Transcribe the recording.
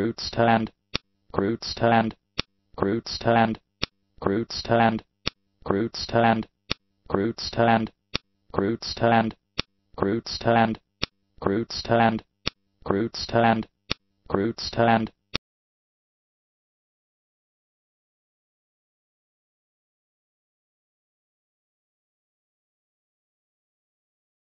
cruet stand, cruet stand, cruet stand, cruet stand, cruet stand, cruet stand, cruet stand, cruet stand, cruet stand, cruet stand, cruet stand,